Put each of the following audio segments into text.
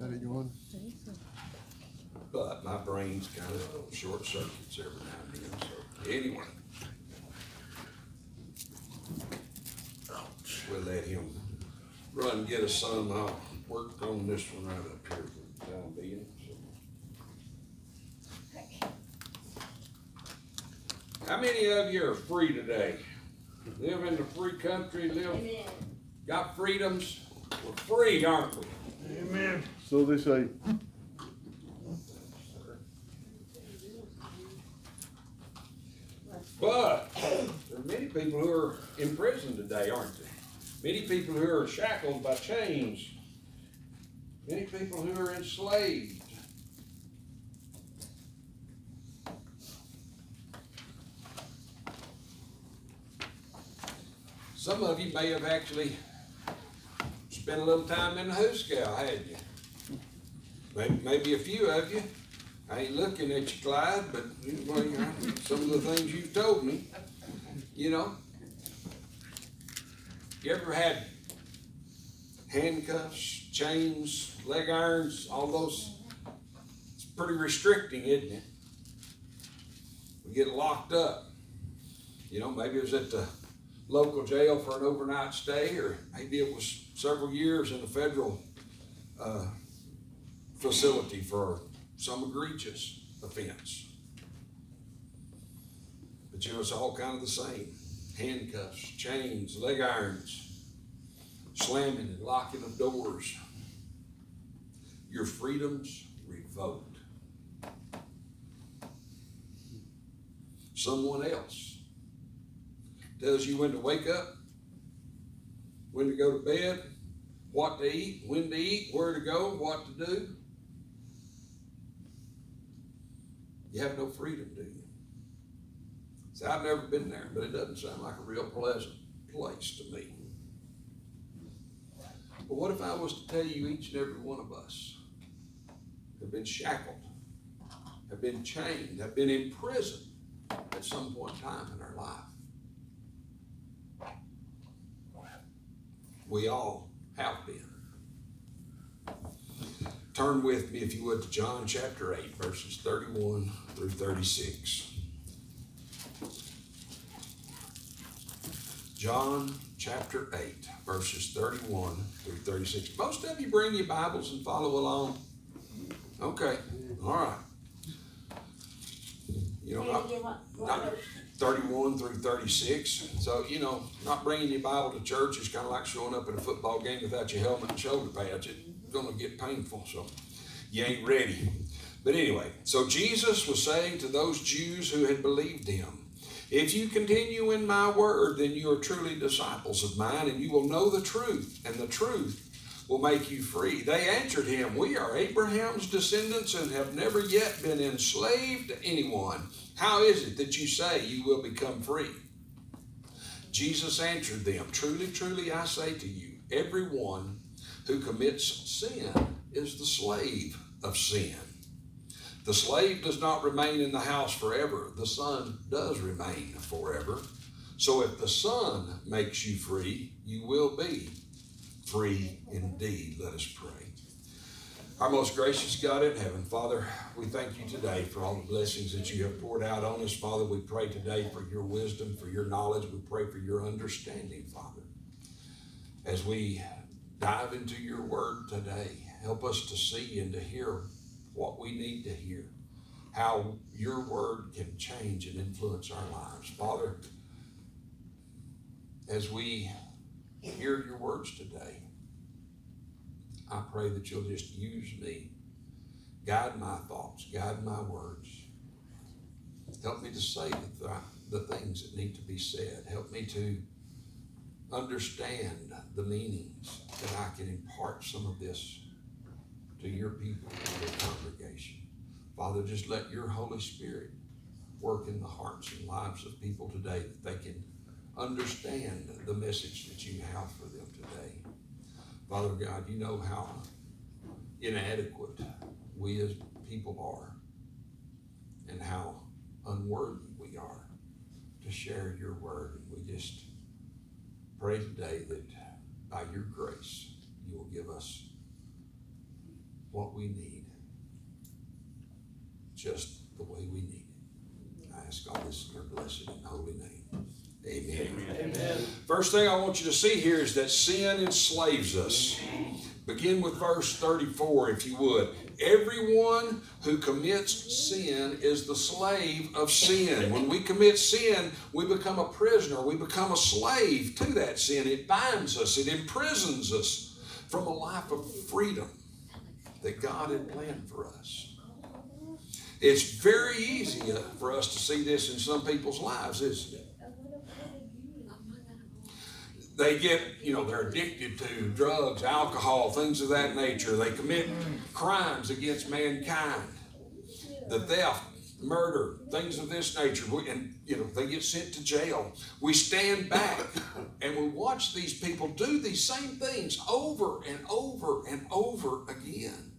Got it going? But my brain's kind of short circuits every now and then, so anyway. We'll let him run and get us some. I'll work on this one right up here for the time being. so. How many of you are free today? Live in the free country, live, got freedoms? We're free, aren't we? Amen. So they say. But there are many people who are in prison today, aren't there? Many people who are shackled by chains. Many people who are enslaved. Some of you may have actually spent a little time in the Hooskow, had you? Maybe, maybe a few of you. I ain't looking at you, Clyde, but anyway, I- some of the things you've told me, you know. You ever had handcuffs, chains, leg irons, all those? It's pretty restricting, isn't it? We get locked up. You know, maybe it was at the local jail for an overnight stay, or maybe it was several years in a federal, uh, facility for some egregious offense. But you know, it's all kind of the same. Handcuffs, chains, leg irons, slamming and locking of doors. Your freedoms revoked. Someone else tells you when to wake up, when to go to bed, what to eat, when to eat, where to go, what to do. You have no freedom, do you? See, I've never been there, but it doesn't sound like a real pleasant place to me. But what if I was to tell you each and every one of us have been shackled, have been chained, have been imprisoned at some point in time in our life? We all have been. Turn with me, if you would, to John chapter 8, verses 31 through 36. John chapter 8, verses 31 through 36. Most of you bring your Bibles and follow along. Okay, all right. You know, not 31 through 36. So, you know, not bringing your Bible to church is kind of like showing up at a football game without your helmet and shoulder pads. It's going to get painful, so you ain't ready. But anyway, so Jesus was saying to those Jews who had believed him, If you continue in my word, then you are truly disciples of mine, and you will know the truth, and the truth will make you free. They answered him, We are Abraham's descendants and have never yet been enslaved to anyone. How is it that you say you will become free? Jesus answered them, Truly, truly, I say to you, everyone who commits sin is the slave of sin. The slave does not remain in the house forever, the son does remain forever. So if the son makes you free, you will be free indeed. Let us pray. Our most gracious God in heaven, Father, we thank you today for all the blessings that you have poured out on us. Father, we pray today for your wisdom, for your knowledge. We pray for your understanding, Father. As we dive into your word today, help us to see and to hear what we need to hear, how your word can change and influence our lives. Father, as we hear your words today, I pray that you'll just use me. Guide my thoughts, guide my words. Help me to say the, th- the things that need to be said. Help me to understand the meanings that I can impart some of this to your people, to your congregation. Father, just let your Holy Spirit work in the hearts and lives of people today that they can understand the message that you have for them today. Father God, you know how inadequate we as people are and how unworthy we are to share your word. And we just pray today that by your grace, you will give us what we need, just the way we need it. I ask all this in your blessed and holy name. Amen. Amen. First thing I want you to see here is that sin enslaves us. Begin with verse 34, if you would. Everyone who commits sin is the slave of sin. When we commit sin, we become a prisoner. We become a slave to that sin. It binds us, it imprisons us from a life of freedom that God had planned for us. It's very easy for us to see this in some people's lives, isn't it? They get, you know, they're addicted to drugs, alcohol, things of that nature. They commit crimes against mankind, the theft, murder, things of this nature. And, you know, they get sent to jail. We stand back and we watch these people do these same things over and over and over again.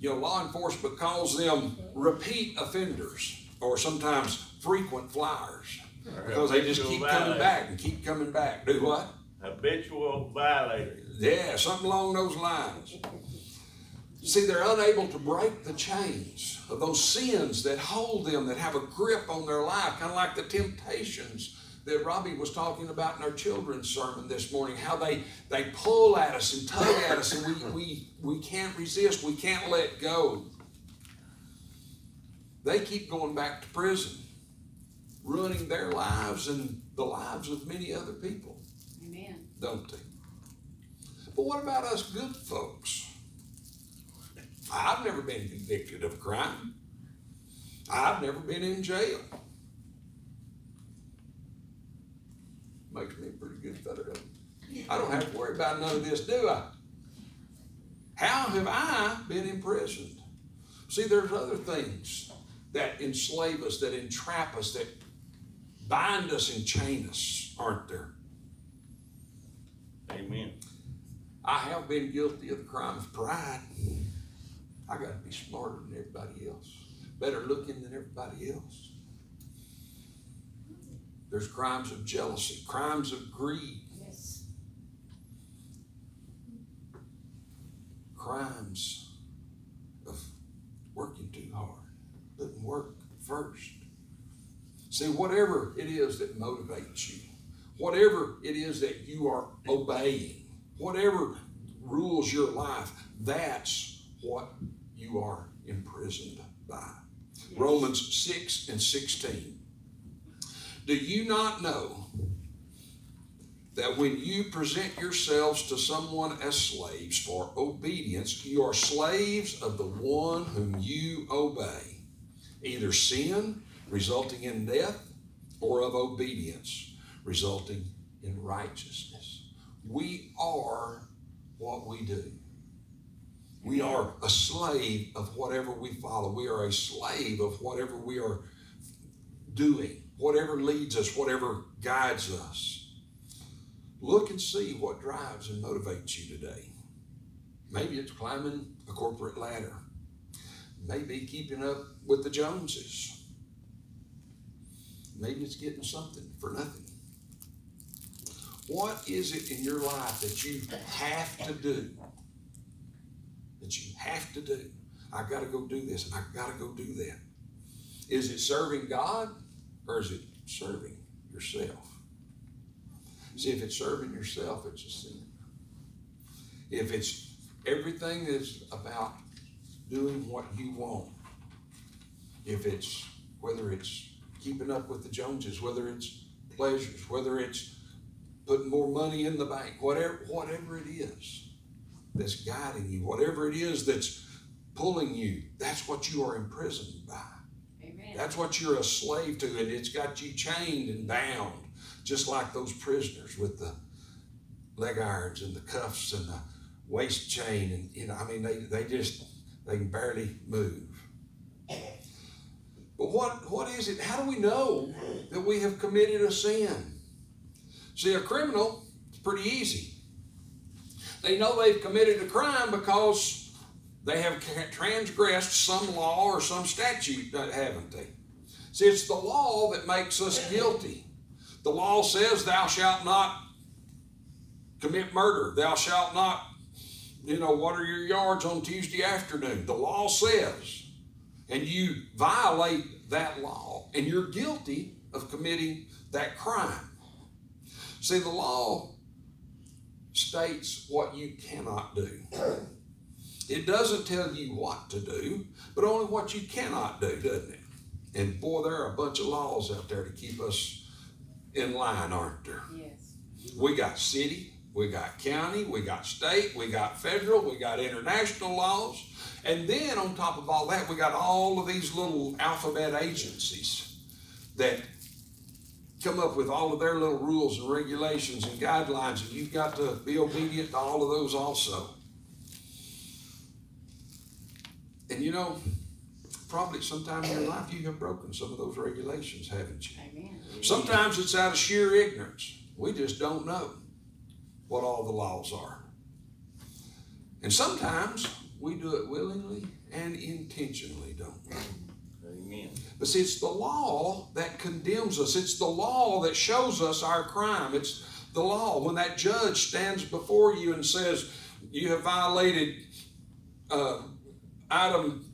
You know, law enforcement calls them repeat offenders or sometimes frequent flyers. Because they just keep coming back and keep coming back. Do what? Habitual violators. Yeah, something along those lines. See, they're unable to break the chains of those sins that hold them, that have a grip on their life, kind of like the temptations that Robbie was talking about in our children's sermon this morning, how they, they pull at us and tug at us, and we, we, we can't resist, we can't let go. They keep going back to prison ruining their lives and the lives of many other people. Amen. Don't they? But what about us good folks? I've never been convicted of a crime. I've never been in jail. Makes me a pretty good fellow. I don't have to worry about none of this, do I? How have I been imprisoned? See, there's other things that enslave us, that entrap us, that bind us and chain us, aren't there? Amen. I have been guilty of the crime of pride. I got to be smarter than everybody else, better looking than everybody else. There's crimes of jealousy, crimes of greed. Yes. Crimes of working too hard, putting work first. See, whatever it is that motivates you, whatever it is that you are obeying, whatever rules your life, that's what you are imprisoned by. Yes. Romans 6 and 16. Do you not know that when you present yourselves to someone as slaves for obedience, you are slaves of the one whom you obey, either sin resulting in death, or of obedience, resulting in righteousness. We are what we do. We are a slave of whatever we follow. We are a slave of whatever we are doing, whatever leads us, whatever guides us. Look and see what drives and motivates you today. Maybe it's climbing a corporate ladder. Maybe keeping up with the Joneses. Maybe it's getting something for nothing. What is it in your life that you have to do? That you have to do. I got to go do this. I got to go do that. Is it serving God or is it serving yourself? See, if it's serving yourself, it's a sin. If it's everything is about doing what you want, if it's whether it's keeping up with the Joneses, whether it's pleasures, whether it's putting more money in the bank, whatever, whatever it is that's guiding you, whatever it is that's pulling you, that's what you are imprisoned by. Amen. That's what you're a slave to, and it's got you chained and bound, just like those prisoners with the leg irons and the cuffs and the waist chain, and you know, I mean, they they just they can barely move. What, what is it? How do we know that we have committed a sin? See, a criminal, it's pretty easy. They know they've committed a crime because they have transgressed some law or some statute, uh, haven't they? See, it's the law that makes us guilty. The law says, Thou shalt not commit murder, thou shalt not you know, water your yards on Tuesday afternoon. The law says, and you violate that law, and you're guilty of committing that crime. See, the law states what you cannot do. It doesn't tell you what to do, but only what you cannot do, doesn't it? And boy, there are a bunch of laws out there to keep us in line, aren't there? Yes. We got city, we got county, we got state, we got federal, we got international laws. And then on top of all that, we got all of these little alphabet agencies that come up with all of their little rules and regulations and guidelines, and you've got to be obedient to all of those also. And you know, probably sometime in your life you have broken some of those regulations, haven't you? Amen. Sometimes it's out of sheer ignorance. We just don't know what all the laws are. And sometimes we do it willingly and intentionally, don't we? Amen. But see, it's the law that condemns us. It's the law that shows us our crime. It's the law. When that judge stands before you and says, You have violated uh, item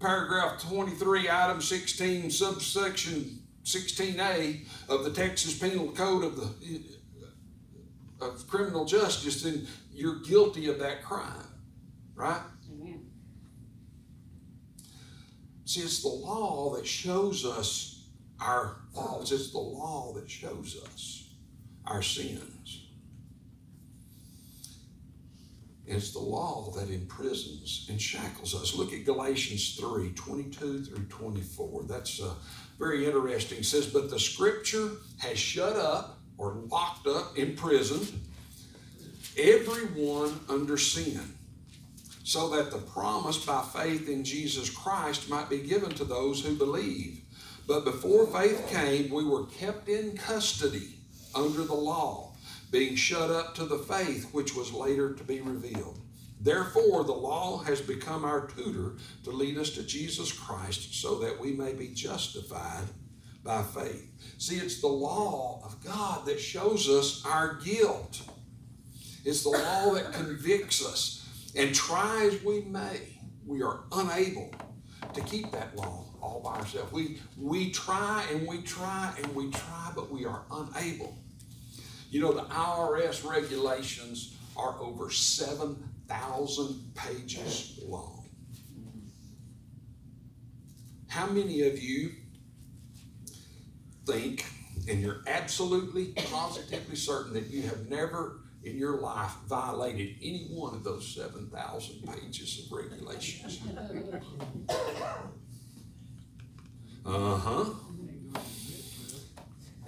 paragraph 23, item 16, subsection 16A of the Texas Penal Code of the of criminal justice, then you're guilty of that crime, right? Amen. See, it's the law that shows us our faults. It's the law that shows us our sins. It's the law that imprisons and shackles us. Look at Galatians 3 22 through 24. That's uh, very interesting. It says, But the scripture has shut up or locked up, imprisoned everyone under sin so that the promise by faith in Jesus Christ might be given to those who believe. But before faith came, we were kept in custody under the law, being shut up to the faith which was later to be revealed. Therefore, the law has become our tutor to lead us to Jesus Christ so that we may be justified by faith. See, it's the law of God that shows us our guilt. It's the law that convicts us. And try as we may, we are unable to keep that law all by ourselves. We, we try and we try and we try, but we are unable. You know, the IRS regulations are over 7,000 pages long. How many of you think, and you're absolutely positively certain that you have never in your life violated any one of those 7,000 pages of regulations? Uh huh.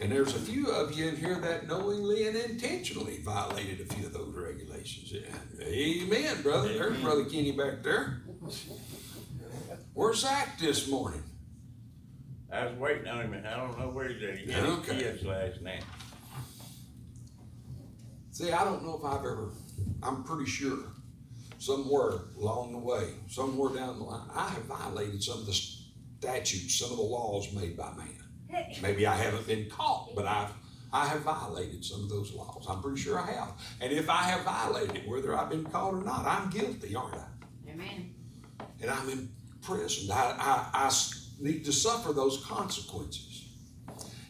And there's a few of you in here that knowingly and intentionally violated a few of those regulations. Yeah. Amen, brother. There's Brother Kenny back there. Where's Zach this morning? I was waiting on him, and I don't know where he's at. He had Okay. his kids last night. See, I don't know if I've ever, I'm pretty sure somewhere along the way, somewhere down the line, I have violated some of the statutes, some of the laws made by man. Maybe I haven't been caught, but I've I have violated some of those laws. I'm pretty sure I have. And if I have violated it, whether I've been caught or not, I'm guilty, aren't I? Amen. And I'm imprisoned. I, I, I s- need to suffer those consequences.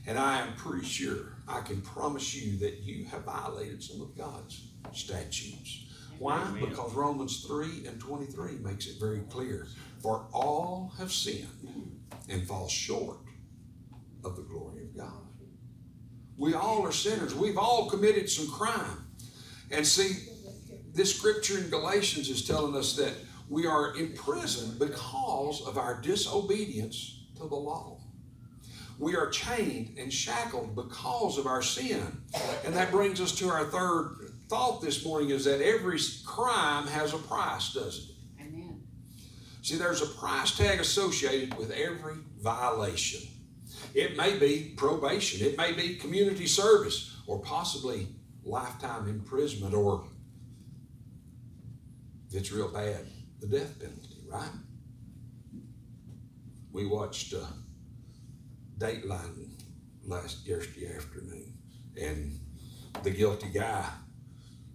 And I am pretty sure I can promise you that you have violated some of God's statutes. Why? Amen. Because Romans 3 and 23 makes it very clear. For all have sinned and fall short of the glory of God. We all are sinners. We've all committed some crime. And see, this scripture in Galatians is telling us that we are imprisoned because of our disobedience to the law. We are chained and shackled because of our sin. And that brings us to our third thought this morning is that every crime has a price, doesn't it? Amen. See, there's a price tag associated with every violation. It may be probation, it may be community service, or possibly lifetime imprisonment, or if it's real bad, the death penalty, right? We watched uh, Dateline last yesterday afternoon, and the guilty guy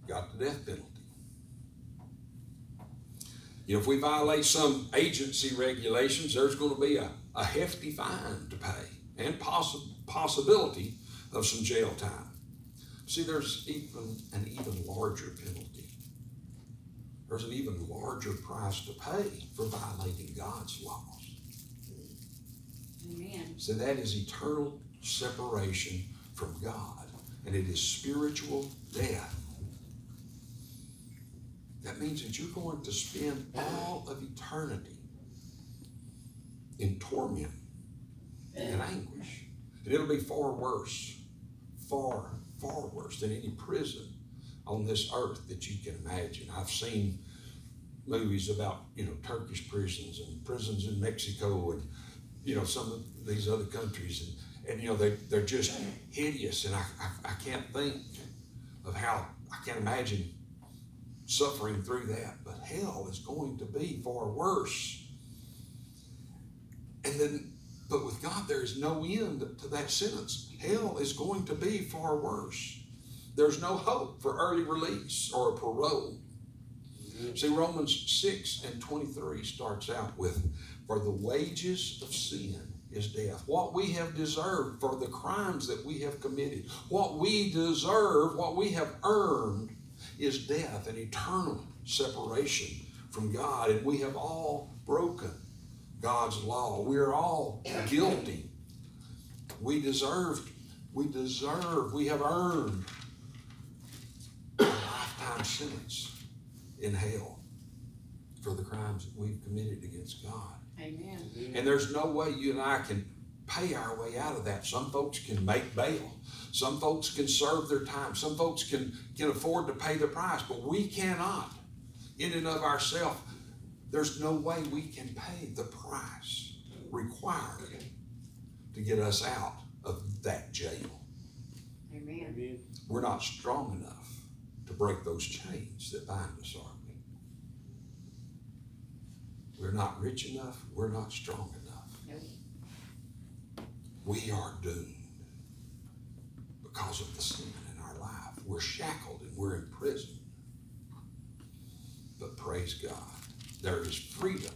got the death penalty. You know, if we violate some agency regulations, there's going to be a, a hefty fine to pay and possi- possibility of some jail time. See, there's even an even larger penalty. There's an even larger price to pay for violating God's laws. Amen. So that is eternal separation from God, and it is spiritual death. That means that you're going to spend all of eternity in torment and anguish. And it'll be far worse, far, far worse than any prison on this earth that you can imagine. I've seen movies about, you know, Turkish prisons and prisons in Mexico and, you know, some of these other countries. And, and you know, they, they're just hideous. And I, I, I can't think of how, I can't imagine suffering through that. But hell is going to be far worse. And then, but with God, there is no end to that sentence. Hell is going to be far worse. There's no hope for early release or a parole. Mm-hmm. See, Romans 6 and 23 starts out with, For the wages of sin is death. What we have deserved for the crimes that we have committed, what we deserve, what we have earned, is death and eternal separation from God. And we have all broken God's law. We are all guilty. We deserve, we deserve, we have earned lifetime sentence in hell for the crimes that we've committed against God. Amen. And there's no way you and I can pay our way out of that. Some folks can make bail. Some folks can serve their time. Some folks can, can afford to pay the price, but we cannot. In and of ourselves, there's no way we can pay the price required to get us out of that jail. Amen. We're not strong enough to break those chains that bind us, aren't we? We're not rich enough. We're not strong enough. Nope. We are doomed because of the sin in our life. We're shackled and we're in prison. But praise God, there is freedom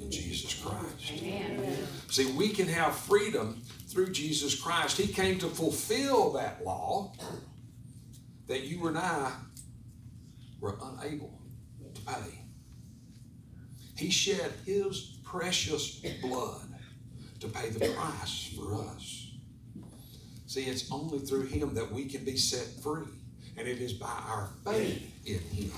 in Jesus Christ. Amen. See, we can have freedom through Jesus Christ. He came to fulfill that law that you and I were unable to pay. He shed his precious blood to pay the price for us. See, it's only through him that we can be set free. And it is by our faith in him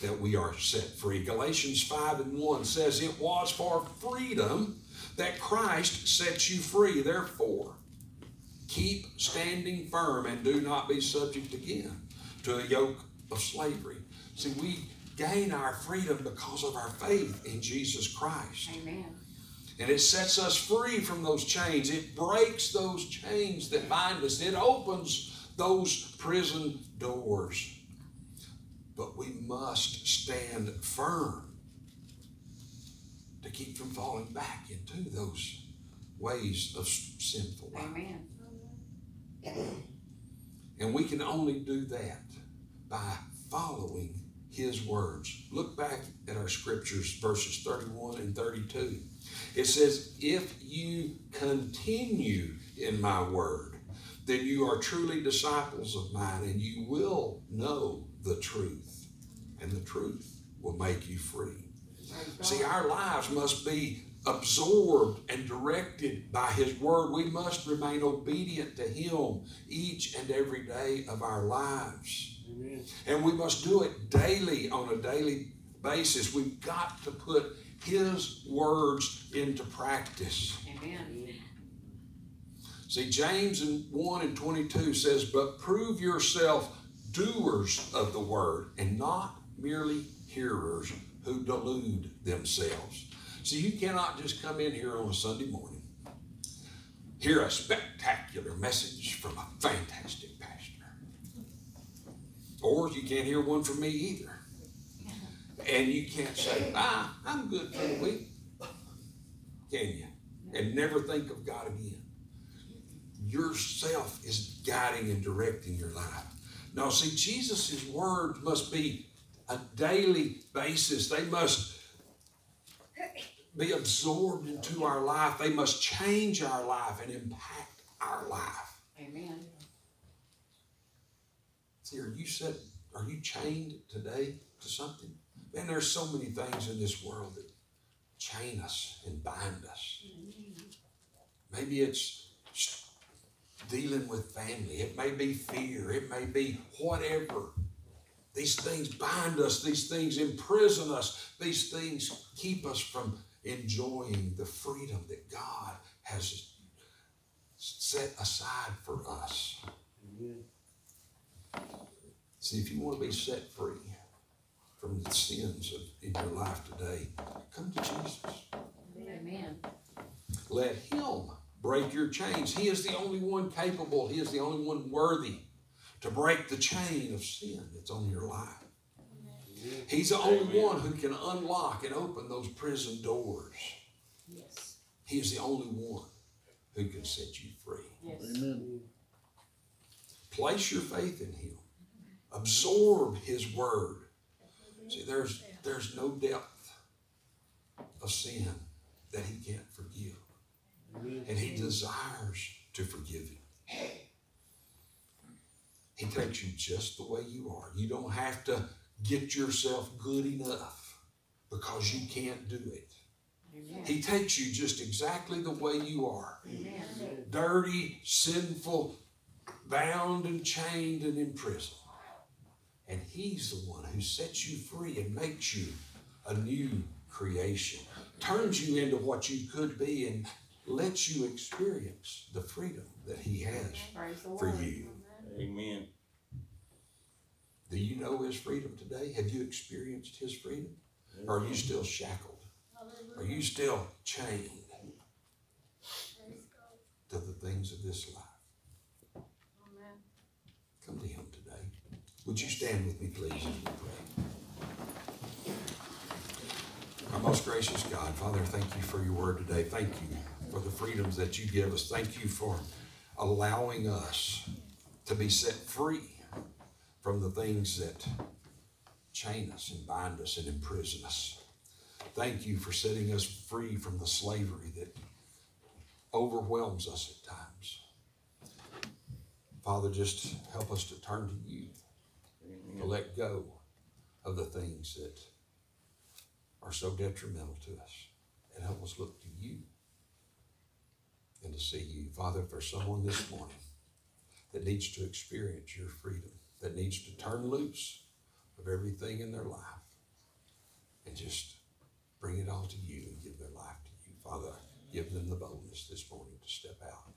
that we are set free. Galatians 5 and 1 says, It was for freedom that Christ set you free. Therefore, keep standing firm and do not be subject again to a yoke of slavery. See, we gain our freedom because of our faith in Jesus Christ. Amen. And it sets us free from those chains. It breaks those chains that bind us. It opens those prison doors. But we must stand firm to keep from falling back into those ways of sinful life. Amen. And we can only do that by following his words. Look back at our scriptures, verses 31 and 32. It says, If you continue in my word, then you are truly disciples of mine, and you will know the truth, and the truth will make you free. See, our lives must be absorbed and directed by His Word. We must remain obedient to Him each and every day of our lives. Amen. And we must do it daily on a daily basis. We've got to put His words into practice. Amen. See, James in 1 and 22 says, But prove yourself doers of the word and not merely hearers who delude themselves. See, you cannot just come in here on a Sunday morning, hear a spectacular message from a fantastic pastor, or you can't hear one from me either. And you can't say, ah, I'm good for the week. Can you? And never think of God again yourself is guiding and directing your life. Now, see, Jesus' words must be a daily basis. They must be absorbed into our life. They must change our life and impact our life. Amen. Are you set, are you chained today to something? Man, there's so many things in this world that chain us and bind us. Maybe it's dealing with family. It may be fear. It may be whatever. These things bind us. These things imprison us. These things keep us from enjoying the freedom that God has set aside for us. See, if you want to be set free from the sins of, in your life today, come to Jesus. Amen. Let Him break your chains. He is the only one capable, He is the only one worthy to break the chain of sin that's on your life. He's the only Amen. one who can unlock and open those prison doors. Yes. He is the only one who can set you free. Yes. Amen. Place your faith in Him. Absorb His Word. See, there's there's no depth of sin that He can't forgive. And He desires to forgive you. He takes you just the way you are. You don't have to get yourself good enough because you can't do it. Amen. He takes you just exactly the way you are. Amen. Dirty, sinful, bound and chained and imprisoned. And He's the one who sets you free and makes you a new creation, turns you into what you could be, and lets you experience the freedom that He has for you. Amen. Do you know His freedom today? Have you experienced His freedom? Or are you still shackled? Are you still chained to the things of this life? Come to Him today. Would you stand with me, please, as we pray? Our most gracious God, Father, thank you for your word today. Thank you for the freedoms that you give us. Thank you for allowing us to be set free from the things that chain us and bind us and imprison us. Thank you for setting us free from the slavery that overwhelms us at times. Father, just help us to turn to you, to let go of the things that are so detrimental to us, and help us look to you and to see you. Father, for someone this morning that needs to experience your freedom, that needs to turn loose of everything in their life and just bring it all to you and give their life to you. Father, give them the boldness this morning to step out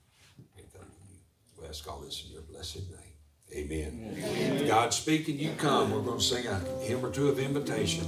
and come to you. We ask all this in your blessed name. Amen. If God's speaking, you come. We're going to sing a hymn or two of invitation.